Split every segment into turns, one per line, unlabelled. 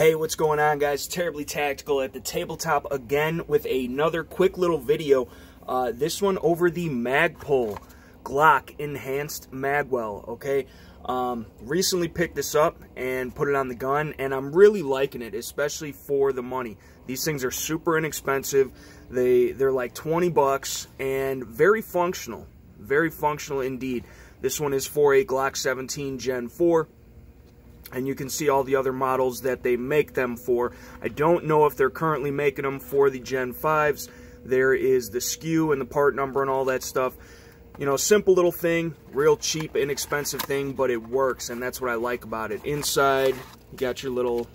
Hey, what's going on guys? Terribly Tactical at the tabletop again with another quick little video. Uh, this one over the Magpul Glock Enhanced Magwell, okay? Um, recently picked this up and put it on the gun, and I'm really liking it, especially for the money. These things are super inexpensive. They, they're like 20 bucks and very functional. Very functional indeed. This one is for a Glock 17 Gen 4 and you can see all the other models that they make them for. I don't know if they're currently making them for the Gen 5s. There is the SKU and the part number and all that stuff. You know, simple little thing, real cheap, inexpensive thing, but it works, and that's what I like about it. Inside, you got your little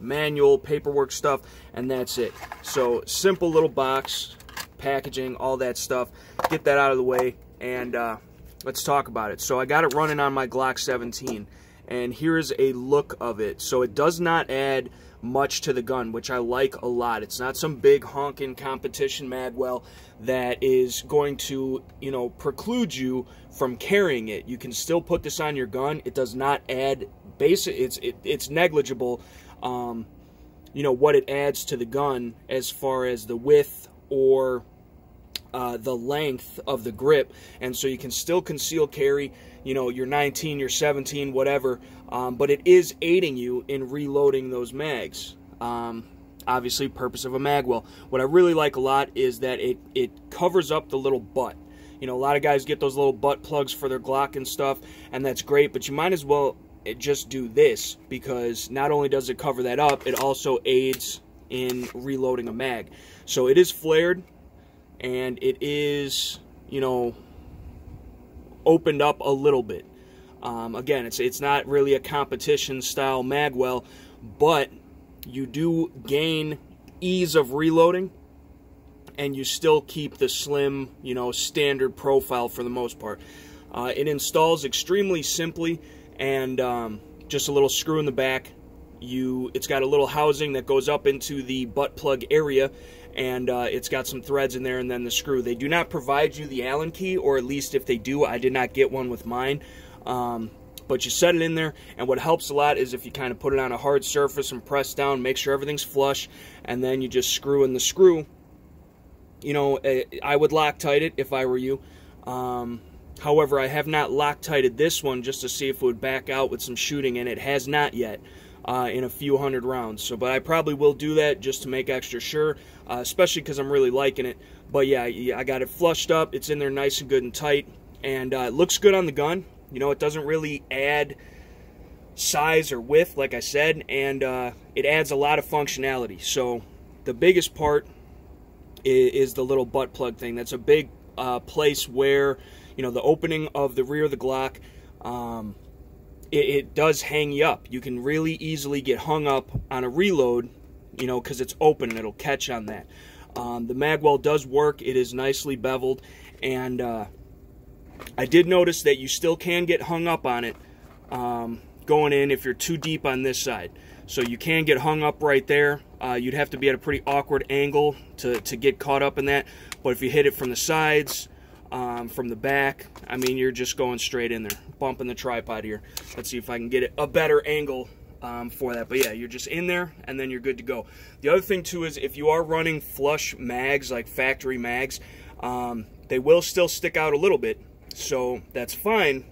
manual, paperwork stuff, and that's it. So, simple little box, packaging, all that stuff. Get that out of the way, and uh, let's talk about it. So, I got it running on my Glock 17 and here's a look of it. So it does not add much to the gun, which I like a lot. It's not some big honking competition magwell that is going to, you know, preclude you from carrying it. You can still put this on your gun. It does not add basic. It's it, it's negligible. Um, you know what it adds to the gun as far as the width or uh, the length of the grip, and so you can still conceal carry. You know, you're 19, you're 17, whatever, um, but it is aiding you in reloading those mags. Um, obviously, purpose of a mag well. What I really like a lot is that it it covers up the little butt. You know, a lot of guys get those little butt plugs for their Glock and stuff, and that's great, but you might as well eh, just do this because not only does it cover that up, it also aids in reloading a mag. So it is flared and it is, you know, opened up a little bit. Um, again, it's it's not really a competition style magwell, but you do gain ease of reloading, and you still keep the slim, you know, standard profile for the most part. Uh, it installs extremely simply, and um, just a little screw in the back. You, it's got a little housing that goes up into the butt plug area, and uh, it's got some threads in there and then the screw. They do not provide you the Allen key, or at least if they do, I did not get one with mine. Um, but you set it in there, and what helps a lot is if you kind of put it on a hard surface and press down, make sure everything's flush, and then you just screw in the screw. You know, eh, I would Loctite it if I were you. Um, however, I have not Loctited this one just to see if it would back out with some shooting, and it has not yet uh, in a few hundred rounds. So, but I probably will do that just to make extra sure, uh, especially because I'm really liking it. But yeah, I got it flushed up. It's in there nice and good and tight, and uh, it looks good on the gun. You know, it doesn't really add size or width, like I said, and uh, it adds a lot of functionality. So the biggest part is, is the little butt plug thing. That's a big uh, place where, you know, the opening of the rear of the Glock. Um, it, it does hang you up. You can really easily get hung up on a reload, you know, because it's open and it'll catch on that. Um, the magwell does work. It is nicely beveled, and uh, I did notice that you still can get hung up on it um, going in if you're too deep on this side. So you can get hung up right there. Uh, you'd have to be at a pretty awkward angle to, to get caught up in that. But if you hit it from the sides, um, from the back. I mean, you're just going straight in there, bumping the tripod here. Let's see if I can get it a better angle um, for that. But yeah, you're just in there, and then you're good to go. The other thing, too, is if you are running flush mags, like factory mags, um, they will still stick out a little bit. So that's fine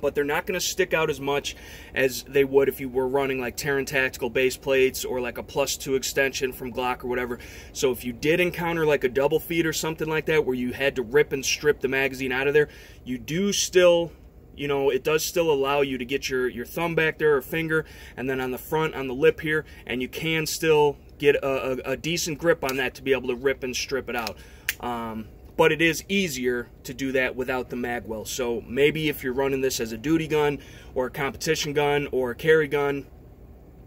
but they're not going to stick out as much as they would if you were running like Taran Tactical base plates or like a plus two extension from Glock or whatever. So if you did encounter like a double feed or something like that where you had to rip and strip the magazine out of there, you do still you know, it does still allow you to get your, your thumb back there or finger, and then on the front, on the lip here, and you can still get a, a, a decent grip on that to be able to rip and strip it out. Um, but it is easier to do that without the magwell. So maybe if you're running this as a duty gun or a competition gun or a carry gun,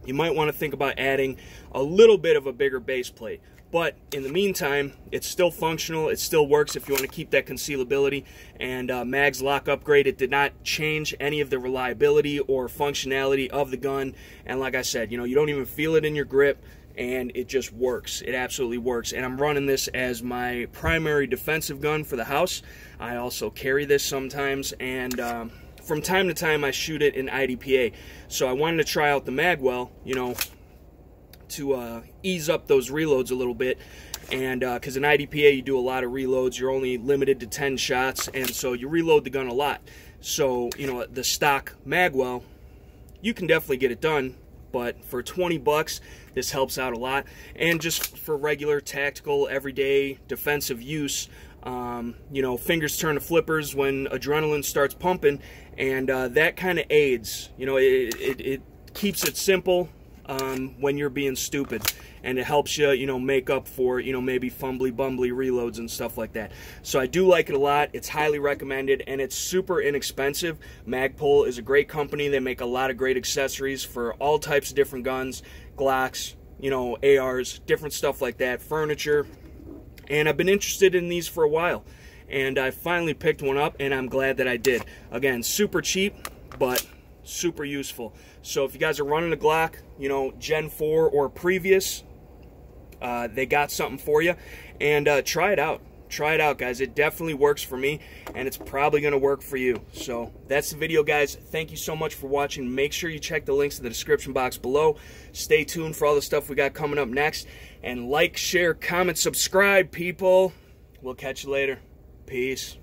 you might want to think about adding a little bit of a bigger base plate. But in the meantime, it's still functional. It still works if you want to keep that concealability. And uh, Mag's lock upgrade, it did not change any of the reliability or functionality of the gun. And like I said, you know, you don't even feel it in your grip and it just works. It absolutely works. And I'm running this as my primary defensive gun for the house. I also carry this sometimes, and um, from time to time I shoot it in IDPA. So I wanted to try out the Magwell, you know, to uh, ease up those reloads a little bit. And because uh, in IDPA you do a lot of reloads, you're only limited to 10 shots, and so you reload the gun a lot. So, you know, the stock Magwell, you can definitely get it done, but for 20 bucks, this helps out a lot. And just for regular, tactical, everyday defensive use, um, you know, fingers turn to flippers when adrenaline starts pumping, and uh, that kind of aids. You know, it, it, it keeps it simple um, when you're being stupid and it helps you, you know, make up for, you know, maybe fumbly bumbly reloads and stuff like that. So I do like it a lot. It's highly recommended and it's super inexpensive. Magpul is a great company. They make a lot of great accessories for all types of different guns, Glocks, you know, ARs, different stuff like that, furniture. And I've been interested in these for a while. And I finally picked one up and I'm glad that I did. Again, super cheap, but super useful. So if you guys are running a Glock, you know, Gen 4 or previous, uh, they got something for you. And uh, try it out. Try it out, guys. It definitely works for me, and it's probably going to work for you. So that's the video, guys. Thank you so much for watching. Make sure you check the links in the description box below. Stay tuned for all the stuff we got coming up next. And like, share, comment, subscribe, people. We'll catch you later. Peace.